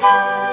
Música